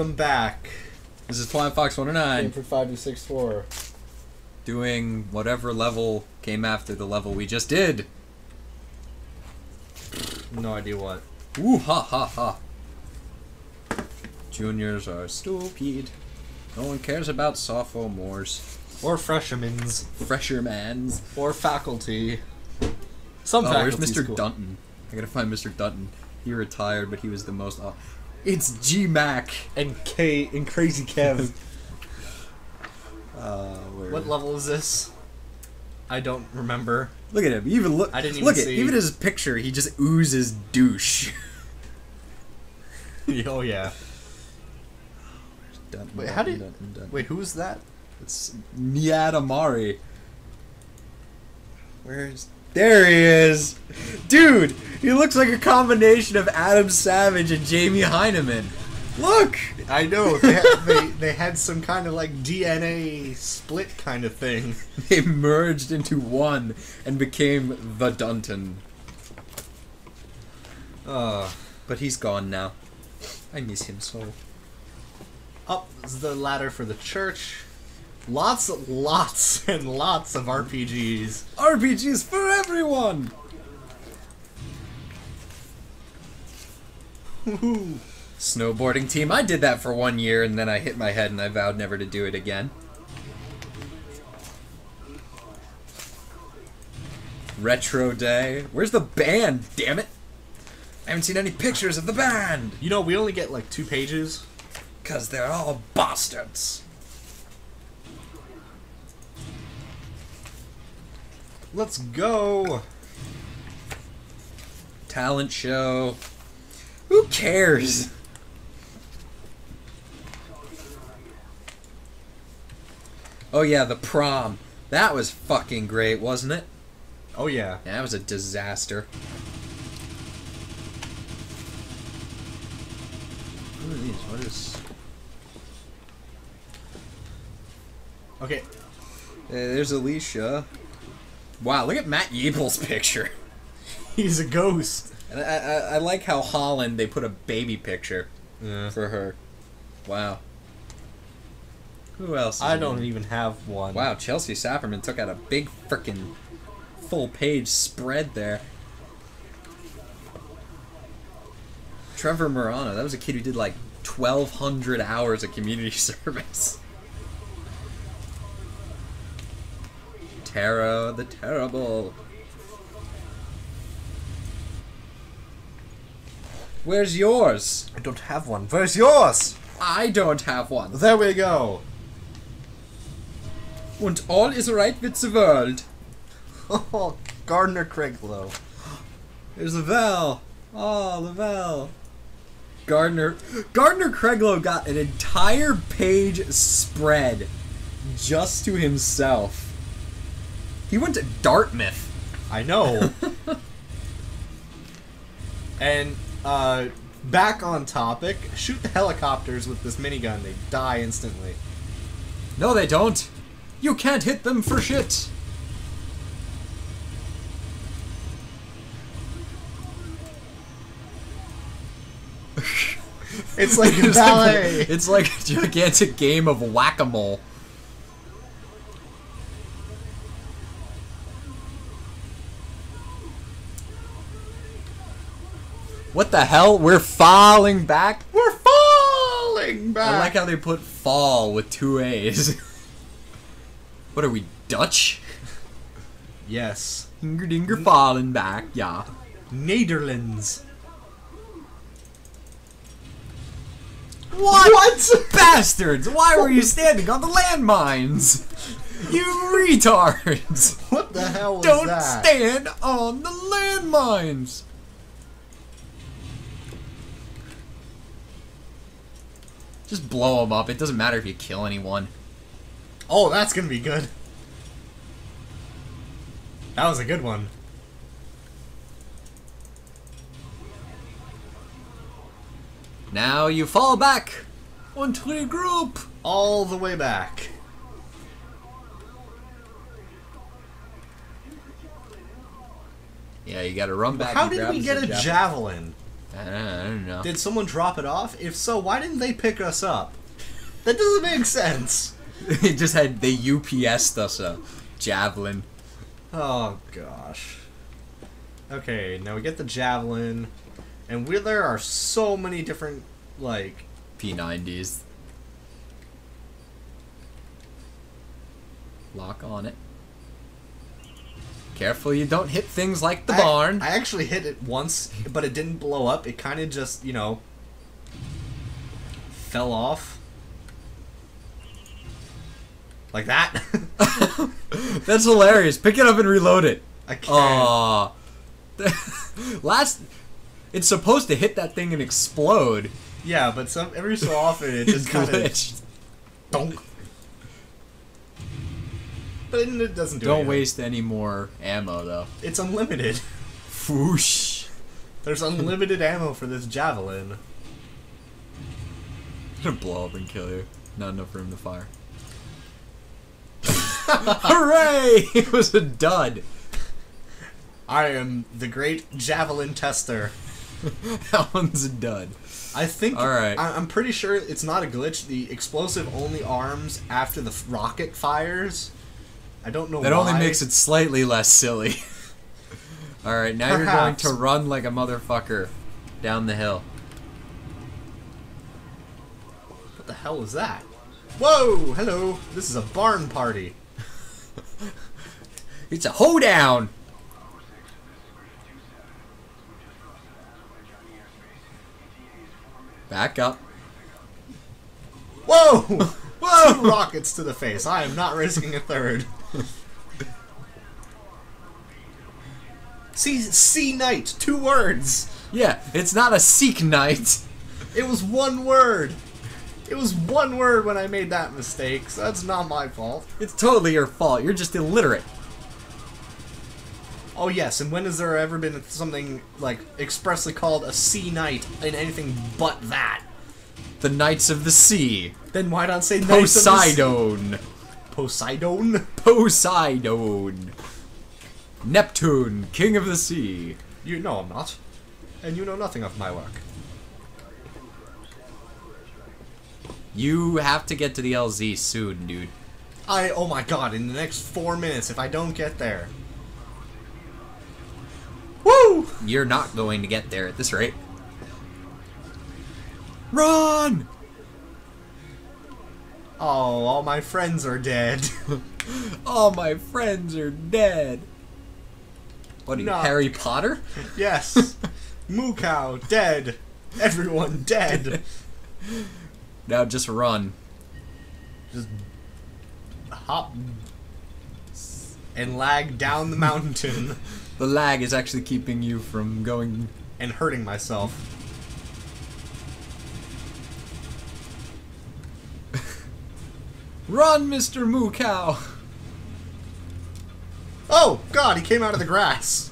Welcome back. This is Flying Fox oh Game 109 for five two six four. doing whatever level came after the level we just did. No idea what. Ooh ha ha ha. Juniors are stupid. No one cares about sophomores. Or freshmen's. Freshermans. Or faculty. Some Oh, where's Mr. cool. Dunton? I gotta find Mr. Dunton. He retired, but he was the most. It's G Mac. And K and Crazy Kev. Uh, where? what level is this? I don't remember. Look at him. Even look. I didn't even look at see. even his picture. He just oozes douche. oh yeah. Dunton, Wait, how did- Dunton, Dunton. Wait, who is that? It's Niadamari. Where's there he is, dude? He looks like a combination of Adam Savage and Jamie Hyneman. Look, I know they had, they they had some kind of like DNA split kind of thing. they merged into one and became the Dunton. Uh, But he's gone now. I miss him so. up the ladder for the church. Lots, lots, and lots of RPGs. RPGs for everyone. Woohoo. Snowboarding team. I did that for one year and then I hit my head and I vowed never to do it again. Retro Day. Where's the band? Damn it! I haven't seen any pictures of the band. You know, we only get like two pages. Cause they're all bastards. Let's go. Talent show. Who cares? Oh yeah, the prom. That was fucking great, wasn't it? Oh yeah. Yeah, that was a disaster. What are these? What is? Okay. There's Alicia. Wow, look at Matt Yeeble's picture. He's a ghost. And I, I, I like how Holland they put a baby picture Yeah. for her. Wow. Who else? I don't here? even have one. Wow, Chelsea Sapperman took out a big frickin' full page spread there. Trevor Morano, that was a kid who did like 1,200 hours of community service. Tara the Terrible. Where's yours? I don't have one. Where's yours? I don't have one. There we go. And all is right with the world. Oh, Gardner Craiglow. There's Lavelle. Oh, Lavelle. Gardner Gardner Craiglow got an entire page spread just to himself. He went to Dartmouth. I know. and uh, back on topic. Shoot the helicopters with this minigun. They die instantly. No, they don't. You can't hit them for shit. It's like a It's like- ballet. it's like a gigantic game of whack-a-mole. What the hell? We're falling back? We're falling back. I like how they put fall with two A's. what are we, Dutch? yes. Hinger dinger falling back, yeah. Netherlands. What? What? Bastards! Why were you standing on the landmines? You retards! What the hell was Don't that? stand on the landmines! Just blow them up. It doesn't matter if you kill anyone. Oh, that's gonna be good. That was a good one. Now you fall back onto the group. All the way back. Yeah, you gotta run back. How did we get a javelin. javelin? I don't, I don't know. Did someone drop it off? If so, why didn't they pick us up? That doesn't make sense. it just had they UPS'd us a javelin. Oh gosh. Okay, now we get the javelin, and we there are so many different like P90s. Lock on it. Careful you don't hit things like the I- barn. I actually hit it once, but it didn't blow up. It kind of just you know fell off like that. That's hilarious. Pick it up and reload it. I can't. Aw. Last. It's supposed to hit that thing and explode. Yeah, but some every so often it just kind of glitched. Don't. But it, doesn't do. Don't anything. waste any more ammo though. It's unlimited. Whoosh. There's unlimited ammo for this javelin. gonna blow up and kill you. Not enough room to fire. Hooray! It was a dud. I am the great javelin tester. that one's a dud. I think. All right. I, I'm pretty sure it's not a glitch. The explosive only arms after the f- rocket fires. I don't know. That only makes it slightly less silly. Alright, now you're going to run like a motherfucker down the hill. What the hell is that? Whoa! Hello. This is a barn party. It's a hoedown! Back up. Whoa! Whoa! Two rockets to the face. I am not risking a third. See, sea knight. Two words. Yeah, it's not a Seek Knight. It was one word. It was one word when I made that mistake, so that's not my fault. It's totally your fault. You're just illiterate. Oh yes, and when has there ever been something like expressly called a sea knight in anything but that? The Knights of the Sea. Then why not say knights of the sea? Poseidon. Poseidon? Poseidon. Neptune, King of the Sea. You know I'm not. And you know nothing of my work. You have to get to the LZ soon, dude. I oh my god, in the next four minutes if I don't get there. Woo! You're not going to get there at this rate. Run! Oh, all my friends are dead. All my friends are dead. What are you, No. Harry Potter? yes. Moo cow dead. Everyone dead. Now just run. Just hop and lag down the mountain The lag is actually keeping you from going. and hurting myself. Run, Mr. Moo Cow! Oh god, he came out of the grass.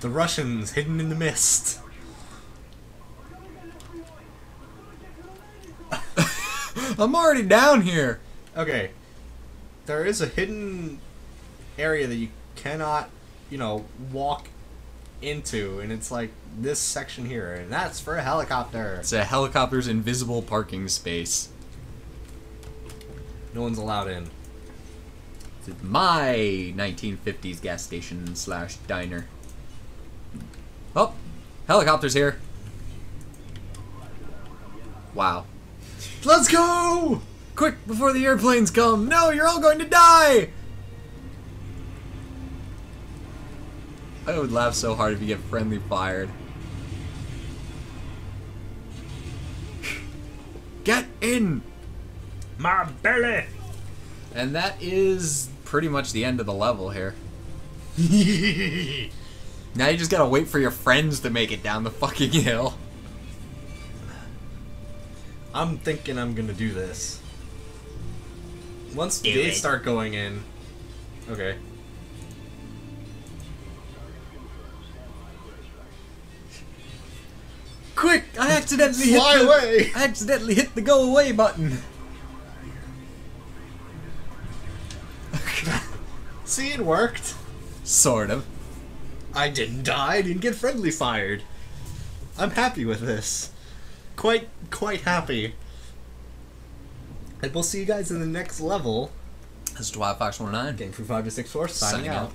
The Russians hidden in the mist. I'm already down here. Okay. There is a hidden area that you cannot, you know, walk into, and it's like this section here, and that's for a helicopter. It's a helicopter's invisible parking space. No one's allowed in. It's my 1950s gas station slash diner. Oh, helicopter's here. Wow. Let's go! Quick, before the airplanes come! No, you're all going to die! I would laugh so hard if you get friendly fired. Get in! My belly! And that is pretty much the end of the level here. Now you just gotta wait for your friends to make it down the fucking hill. I'm thinking I'm gonna do this. Once Do they it. start going in. Okay. Accidentally Fly hit the, away! I accidentally hit the go away button. See, it worked. Sort of. I didn't die. I didn't get friendly fired. I'm happy with this. Quite, quite happy. And we'll see you guys in the next level. This is Dwight Fox 109. Game for 5 to 6 4, signing, Signing out. out.